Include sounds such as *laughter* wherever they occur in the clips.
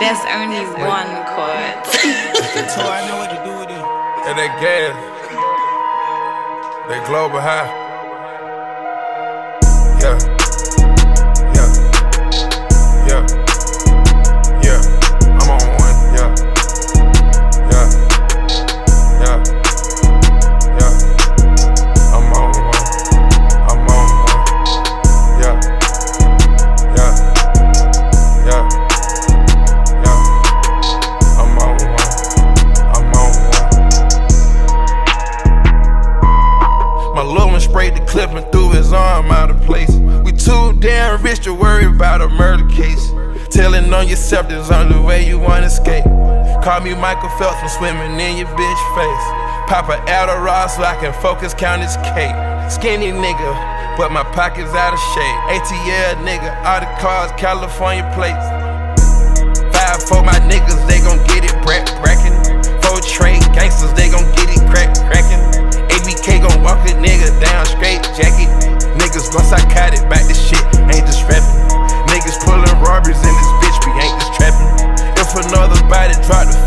There's only one chord. *laughs* so I know what to do with it. And that gas, that global high. Clipping threw his arm out of place. We too damn rich to worry about a murder case. Telling on yourself there's only way you wanna escape. Call me Michael Phelps, I'm swimming in your bitch face. Pop a Adderall so I can focus, count his cake. Skinny nigga, but my pockets out of shape. ATL nigga, all the cars, California plates. Five for my niggas, they gon' get it brack brackin'. Four trade gangsters, they gon' get it crack crackin'. Gon' walk a nigga down straight jacket. Niggas gon' psychotic back this shit, ain't just rapping. Niggas pullin' robberies in this bitch, we ain't just trapping. If another body drop the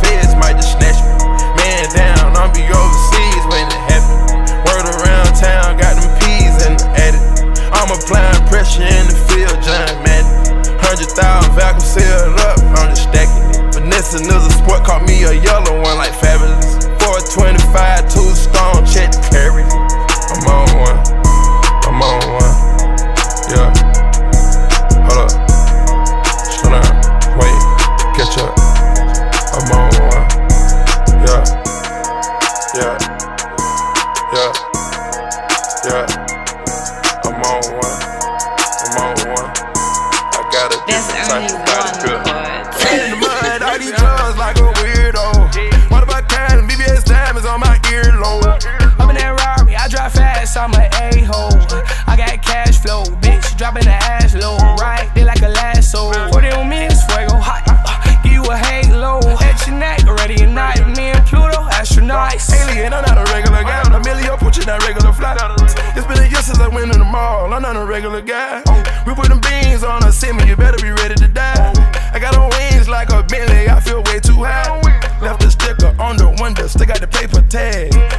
a different type of body. In the mud, all these drugs like a weirdo diamonds on my earlobe. I'm in that Rari, I drive fast, I'm a a-hole. I got cash flow, bitch, dropping the ass low. Right, they like a lasso. 40 on me is fuego hot. Give you a halo, at your neck, ready or not. Me and Pluto, astronauts. Alien, I'm not a regular guy. I'm a million, put you that regular fly. It's been a year since I went in the mall. I'm not a regular guy. We put them beans on a semi, you better way. Left the sticker on the window, still got the paper tag.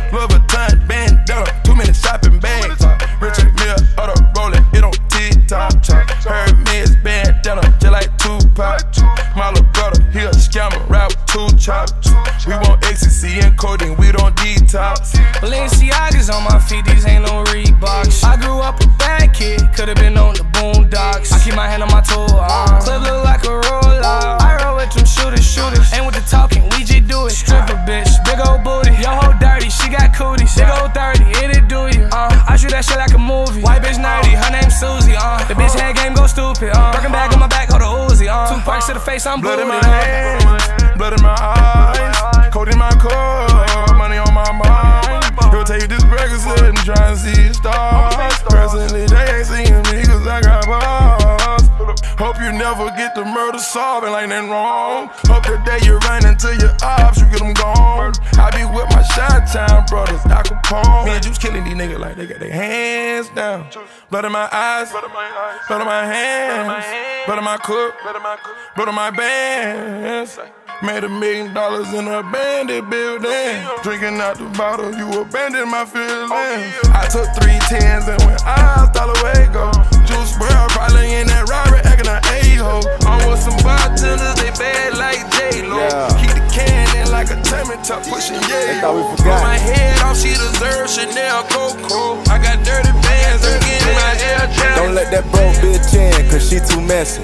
I'm blood booty. in my never get the murder solving, and ain't nothing wrong. Hope the day you run into your ops, you get them gone. I be with my shot town brothers, Al Capone. Me and Juice killing these niggas like they got their hands down. Blood in my eyes, blood in my hands, blood in my cook, blood in my bands. Made a million dollars in a bandit building. Drinking out the bottle, you abandoned my feelings. Oh, I took three tens and went out, dollar way go. She.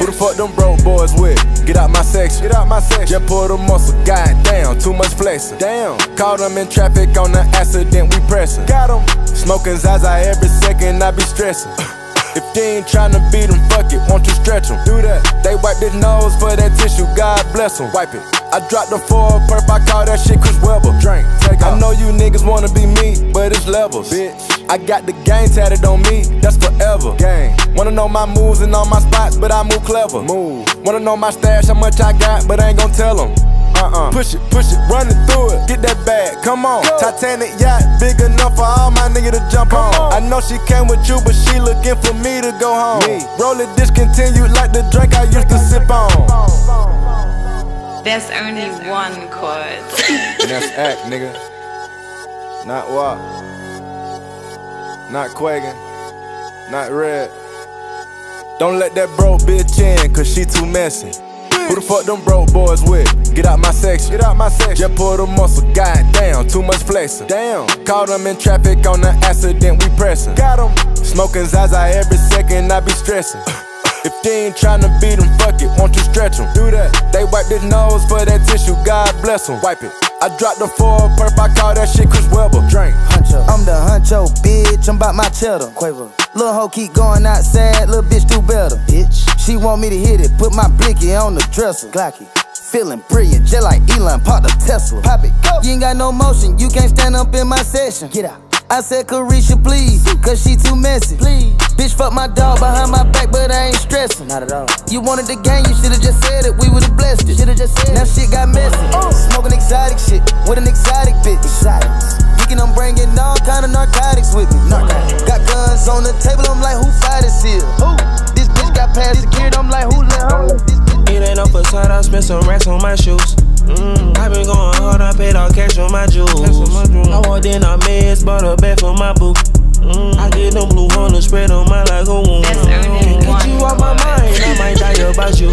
Who the fuck them broke boys with? Get out my section. Get out my section. Just pull the muscle. God damn, too much flexing. Damn. Caught them in traffic on the accident, we pressing. Got them. Smoking Zaza every second, I be stressing. *laughs* If they ain't tryna beat them, fuck it, won't you stretch them? Do that. They wipe their nose for that tissue, God bless them. Wipe it. I dropped the four perp, I call that shit Chris Webber. Drink, take I know you niggas wanna be me, but it's levels. Bitch. I got the game tatted on me, that's forever. Gang. Wanna know my moves and all my spots, but I move clever. Move. Wanna know my stash, how much I got, but I ain't gon' tell them. Uh-uh. Push it, push it, run it through it. Get that bag, come on. Titanic yacht, big enough for all my nigga to jump on. I know she came with you, but she looking for me to go home. Me. Roll it discontinued like the drink I used to sip on. There's only one chord. and that's act, nigga. Not WAP. Not Quagan. Not red. Don't let that broke bitch in, cause she too messy. Who the fuck them broke boys with? Get out my section. Get out my section. Just pull the muscle. Goddamn, too much flexing. Damn. Caught them in traffic on the accident, we pressing. Got them. Smoking Zaza every second, I be stressing. *laughs* If they ain't tryna beat them, fuck it, won't you stretch them? Do that. They wipe their nose for that tissue, God bless them. Wipe it. I dropped the four perp, I call that shit Chris Webber. Drink. Huncho. I'm the huncho, bitch. I'm about my cheddar. Quavo. Lil' hoe keep going outside, little bitch do better. Bitch. She want me to hit it, put my blicky on the dresser. Glocky. Feeling brilliant, just like Elon, pop the Tesla. Pop it, go. You ain't got no motion, you can't stand up in my session. Get out. I said Carisha, please, cause she too messy. Please. Bitch, fuck my dog behind my back, but I ain't stressing. Not at all. You wanted the game, you should've just said it. We would've blessed it. Should've just said it. Now shit got messy. Uh. Smoking exotic shit with an exotic bitch. Exotic. Geeking, I'm bringing all kind of narcotics with me. Narcotics. Got guns on the table, I'm like, who fight is here? Who? This bitch got past security, I'm like, who let her? It ain't no facade, I spent some racks on my shoes. Mm. I been going hard, I paid all cash on my jewels. I walked in, I meds, bought a bag for my boo. Mm. I get them blue hunters spread on my like a wound. Get you off my mind, I might die about you.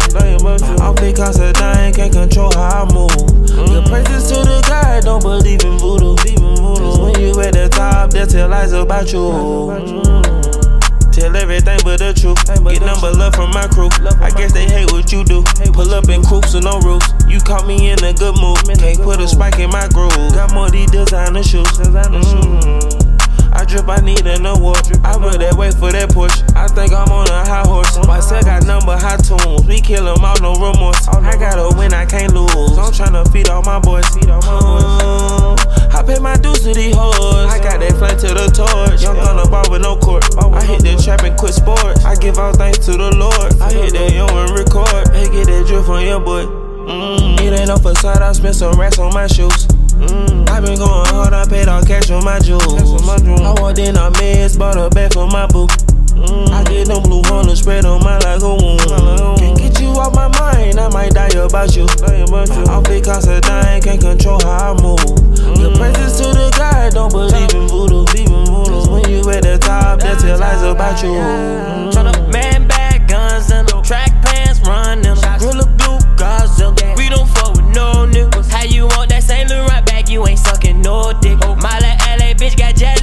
Off because of dying, can't control how I move. Your praises to the God, don't believe tell lies about you. Tell everything but the truth. Get number love from my crew. I guess they hate what you do. Pull up in coops and no roofs. You caught me in a good mood. Can't put a spike in my groove. Got more these designer shoes. Mm. I drip, I need an award. I run that way for that push. I think I'm on a high horse. My set got number high tunes. We kill 'em all, no remorse. I gotta win, I can't lose. I'm tryna feed all my boys. Uh, I pay my dues to these hoes. I got that flame to the torch. Young on the bar with no court. I hit the trap and quit sports. I give all thanks to the Lord. I hit that yo and record. Hey, get that drip on your boy. Mm, it ain't no facade, I spent some racks on my shoes. Mm, I been going hard, I paid all cash on my jewels. I walked in, I meds, bought a bag for my boo. Mm, I get them blue hunters spread on my like a wound. Can't get you off my mind, I might die about you. Because of dying, can't control how I move. Your praises to the God, don't believe in voodoo. Cause when you at the top, they'll tell lies about you. Mm. Tryna man bag guns and them track pants run them. Gorilla blue Godzilla. We don't fuck with no niggas. How you want that bitch got jet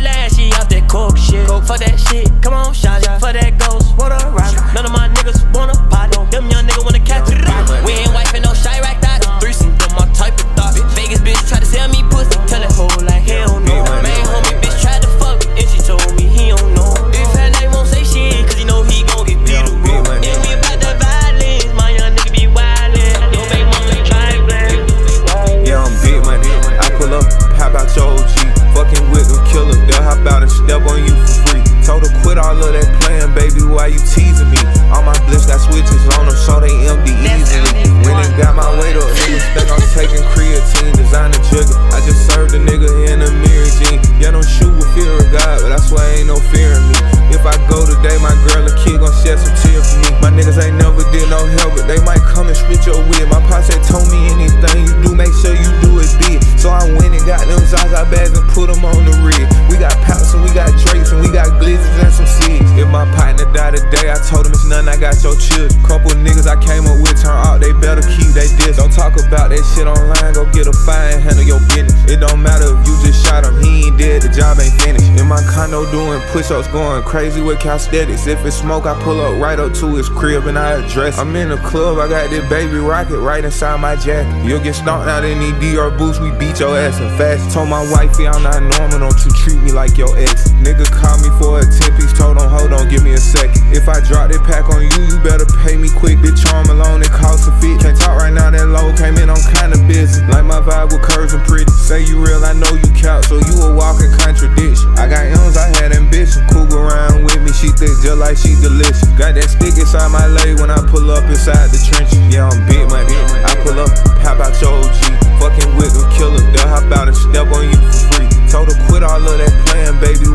doing push ups, going crazy with calisthenics. If it's smoke, I pull up right up to his crib and I address. I'm in the club, I got this baby rocket right inside my jacket. You'll get stomped out in these DR boots, we beat your ass and fast. Told my wifey I'm not normal, don't you treat me like your ex. Nigga called me for a 10 piece, told him hold on, give me a second. If I drop that pack on you, you better pay me quick. Bitch, arm alone, it costs a fit. Can't talk right now, that low came in, I'm kinda busy. Like my vibe with curves and pretty. Say you real, I know you count, so you a walking contradiction. I got M's, I had ambition. Cougar around with me, she thick just like she delicious. Got that stick inside my leg when I pull up inside the trenches. Yeah, I'm big money. I pull up, how about your OG? Fucking with them killers, they'll hop out and step on you for free. Told her quit all of that playing, baby,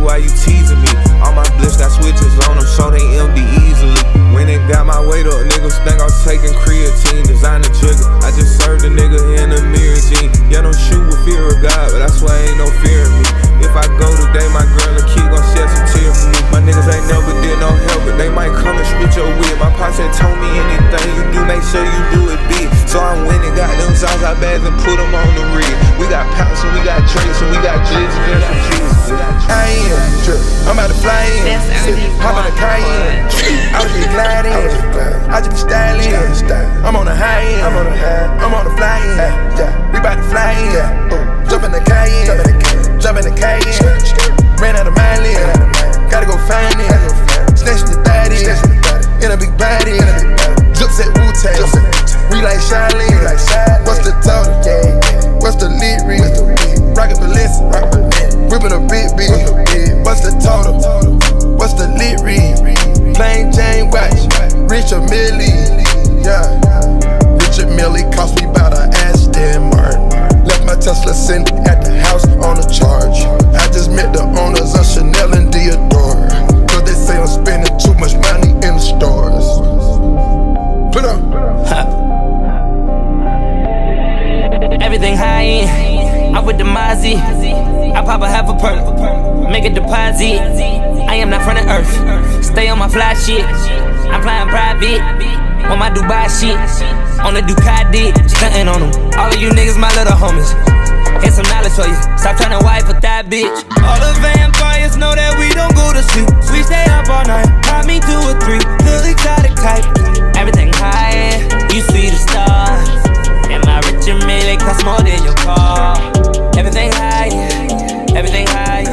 the Mozzie. I pop a half a perk. Make a deposit. I am not from the earth. Stay on my fly shit. I'm flying private. On my Dubai shit. On the Ducati. Stunting on them. All of you niggas, my little homies. Here's some knowledge for you. Stop trying to wife with that bitch. All the vampires know that we don't go to sleep. We stay up all night. Pop me two or three. The exotic type. Everything high. You see the stars. And my Richard Mille cost more than your car. Everything high, everything high.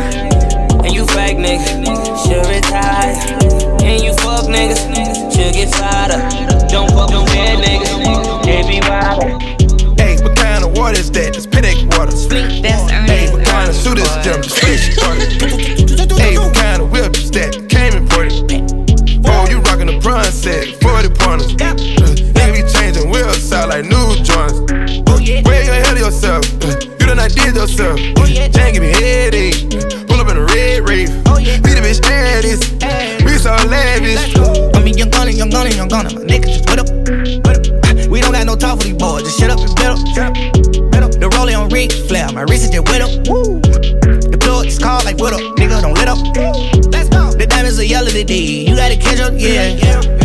And you fake niggas, should retire. And you fuck niggas, should get fired Don't not did yourself. Jane give me headache. Pull up in a red rave. Be the bitch Addis. We so lavish. I mean, young gunna, young gunna, young gunna. My nigga just wet up, wet up. We don't got no talk for these boys. Just shut up and bet up, shut up, bet up. The rolling on Ric Flair, my wrist is just wet up. Woo. The plug is called like what up, nigga don't let up. Let's go. The diamonds are yellow today. You gotta catch up, yeah. yeah. Money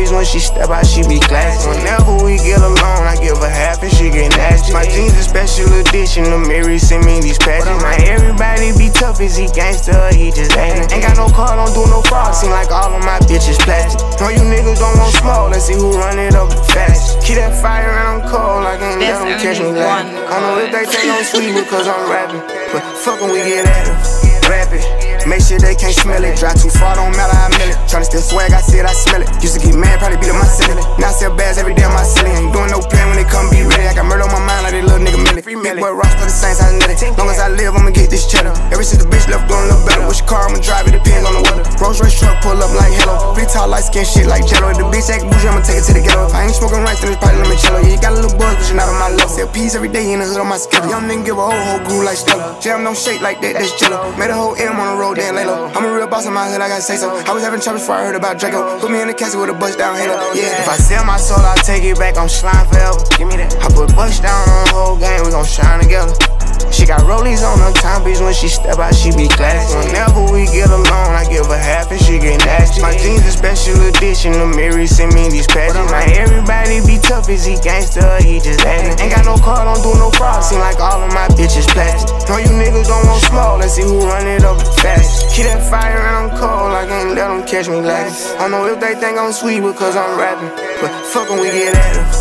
timepiece when she step out, she be classy. Whenever we get alone, I give her half and she get nasty. My jeans a special edition, Amiri send me these patches. Now everybody be tough, is he gangster or he just acting? Ain't got no car, don't do no fraud, seem like all of my bitches plastic. No, you niggas don't want smoke, let's see who run it up fast. Keep that fire and I'm cold, I can't let catch me lacking. I know if they think I'm sweet because I'm rapping, but fuck when we get at it. Rap it. Make sure they can't smell it. Drive too far, don't matter, I mill it. Tryna steal swag, I see it, I smell it. Used to get mad, probably beat up my ceiling. Now I sell bags every day on my ceiling. Ain't doing no plan when they come be ready. I got murder on my mind like they little nigga Millie. Big boy rocks for the Saints, I knit it. Long as I live, I'ma get this cheddar. Ever since the bitch left, doing a little better. Which car I'ma drive, it depends on the weather. Rolls Royce truck pull up like hello. Pretty tall, light skin shit like jello. If The bitch say bougie, I'ma take it to the ghetto. If I ain't smoking right, then it's probably limoncello. Yeah, you got a little buzz, but you're not on my level. Sell peas every day in the hood on my schedule. Young nigga give a whole whole groove like Stella. Jam don't shake like that, that's jello. Made a whole M on the road, low. I'm a real boss in my hood, I gotta say so. I was having trouble before I heard about Draco. Put me in the casket with a bust down halo. Yeah, if I sell my soul, I'll take it back. I'm slime forever. Give me that. I put bust down on the whole game, we gon' shine together. She got rollies on her timepiece when she step out, she be classy. Whenever we get alone, I give her half and she get nasty. My jeans a special edition, Amiri send me these patches. Now everybody be tough, is he gangster, he just acting. Ain't got no car, don't do no fraud, seem like all of my bitches plastic. Know you niggas don't want small, let's see who run it up fast. Keep that fire and I'm cold, I can't let them catch me lacking. I don't know if they think I'm sweet because I'm rapping, but fuck when we get at it.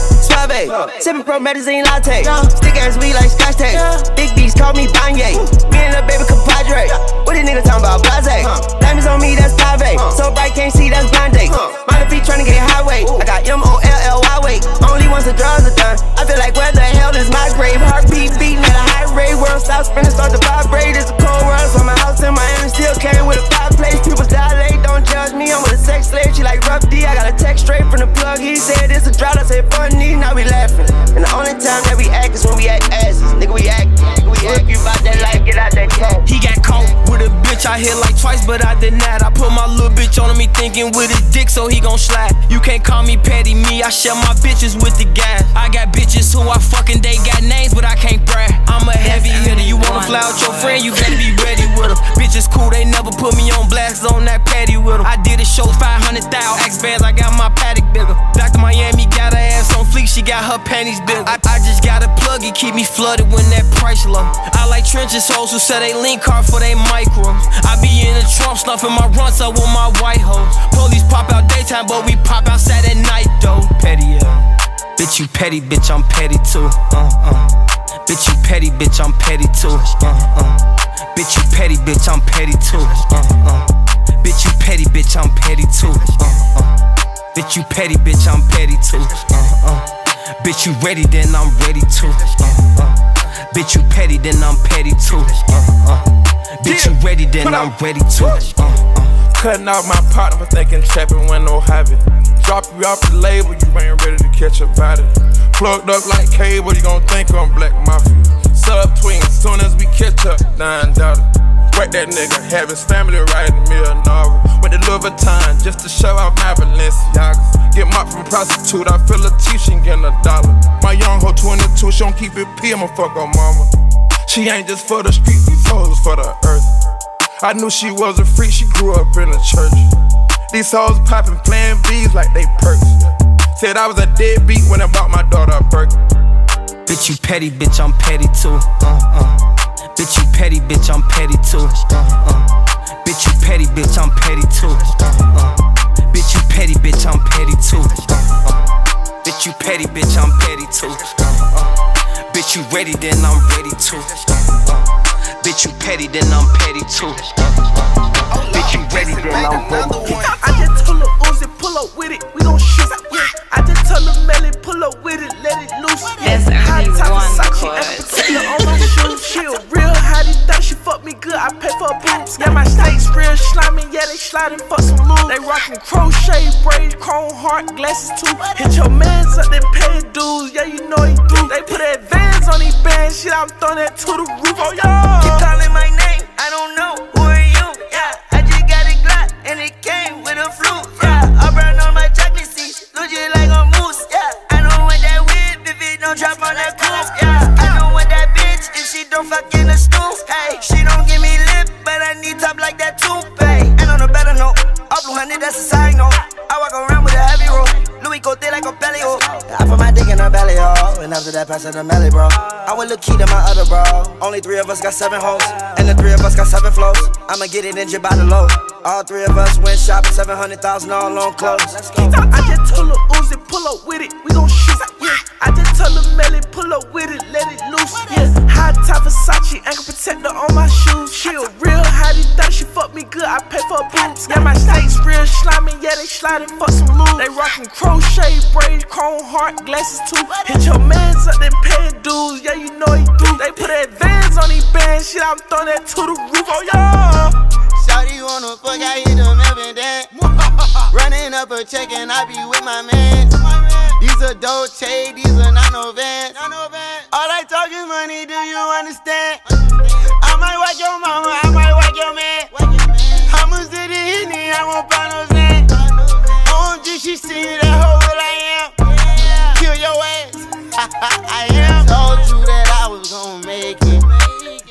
Suave, sipping pro medicine latte. Stick ass weed like scotch tape. Big beats call twice, but I did not. I put my little bitch on me thinking with his dick, so he gon' slap. You can't call me petty, me. I share my bitches with the guys. I got bitches who I fucking, they got names, but I can't brag. I'm a heavy hitter. You wanna fly out your friend, you better be ready with them. Bitches cool, they never put me on blast on that patty with them. I did a show 500,000 X bands, I got my paddock bigger. Dr. Miami got her ass on fleek, she got her panties bigger. I, I just got a plug it, keep me flooded when that price low. I like trenches hoes who sell they link card for they micro. I be in the trunk snuffing my runs up with my white hoes. Police pop out daytime, but we pop outside at night though. Petty, yeah. Bitch, you petty, bitch, I'm petty too. Uh, uh. Bitch, you petty, bitch, I'm petty too. Uh, uh. Bitch, you petty, bitch, I'm petty too. Uh, uh. Bitch, you petty, bitch, I'm petty. Uh, uh. Bitch, you petty, bitch, I'm petty too. Uh, uh. Bitch, you ready, then I'm ready too. Uh, uh. Bitch, you petty, then I'm petty too. Uh, uh. Bitch, you ready, then I'm ready too. Uh, uh. Cutting out my partner thinking trapping when no habit. Drop you off the label, you ain't ready to catch a body. Plugged up like cable, you gon' think I'm Black Mafia. Sub twins, soon as we catch up, nine dollar. Work that nigga, have his family writing me a novel. With the Louis just to show off my Balenciagas. Get mopped from prostitute, I feel a teaching getting a dollar. My young hoe 22, she don't keep it P, I'ma fuck her mama. She ain't just for the streets, these hoes for the earth. I knew she was a freak, she grew up in the church. These hoes poppin', playing bees like they perks. Said I was a deadbeat when I bought my daughter a. Bitch, you petty, bitch, I'm petty too. Uh, uh. Bitch, you petty, bitch, I'm petty too. Uh, uh. Bitch, you petty, bitch, I'm petty too. Uh. Bitch, you petty, bitch, I'm petty too. Bitch, you petty, bitch, I'm petty too. Bitch, you ready, then I'm ready too. Bitch, you petty, then I'm petty too. Bitch, you ready, then I'm ready too. I just told her Uzi, pull up with it, we gon' shoot. Some lube. They rockin' crochet braids, chrome heart, glasses too. Hit your mans up, they pay dues, yeah, you know he do. They put advance on these bands, shit, I'm throwing that to the roof, oh yeah. Keep calling my name, I don't know who are you. Yeah, I just got a Glock and it came with a flute. Yeah, I brown on my chocolate seats, look just like a moose. Yeah, I know what that whip if it don't drop on that coupe. Yeah, I know what that bitch if she don't fuck in the stoop. Hey, she don't give me lip, but I need top like that toupee. That's a side note. Like a belly oh. I put my dick in her belly oh, and after that pass her the melly bro. I went look key to my other bro. Only three of us got seven hoes, and the three of us got seven flows. I'ma get it injured by the low. All three of us went shopping, seven hundred thousand all on clothes. I just told her Uzi, pull up with it, we gon' shoot. Yeah, I just told her Melly, pull up with it, let it loose. Yeah, high top Versace, ankle protector on my shoes. She a real hottie, thought she fuck me good, I pay for her boobs. Yeah, my snakes real slimy, yeah, they sliding, fuck some lube. They rockin' crochet braids, chrome heart, glasses too. Hit your mans up, they pay dues, yeah, you know he do. They put that vans on these bands, shit, I'm throwing that to the roof, oh yeah. Shawty wanna fuck, I hit the Melvin dance. Running up a check and I be with my man. These are Dolce, these are not no vans. All I talk is money, do you understand? I might whack your mama, I might whack your man. How much did it hit me? I won't buy no Zan. OMG, she see that I am. Told you that I was gonna make it.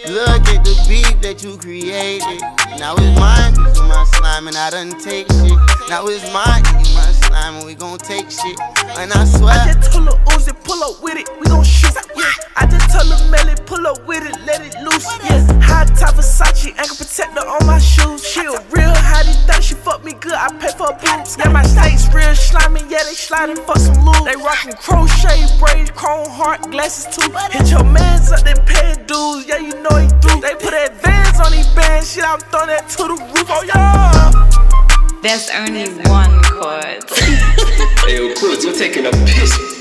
Look at the beat that you created. Now it's mine, you my slime and I done take shit. Now it's mine, you my slime and we gon' take shit. And I swear. I just told Lil Uzi pull up with it, we gon' shoot. Yeah. I just told Lil Melly pull up with it, let it loose. Yeah. High top Versace, ankle protector on my shoes. She a real hottie, think she fuck me good, I pay for her boobs. Yeah, my steaks real slimy, yeah, they sliding for some loot. They rockin' crochet braids, chrome heart, glasses too. Hit your mans up, they pay dues, yeah, you know he through. They put advance on these bands, shit, I'm throwing that to the roof, oh yeah. There's only one chord. hey, yo, Cords, you're taking a piss.